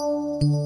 Música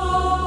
Oh.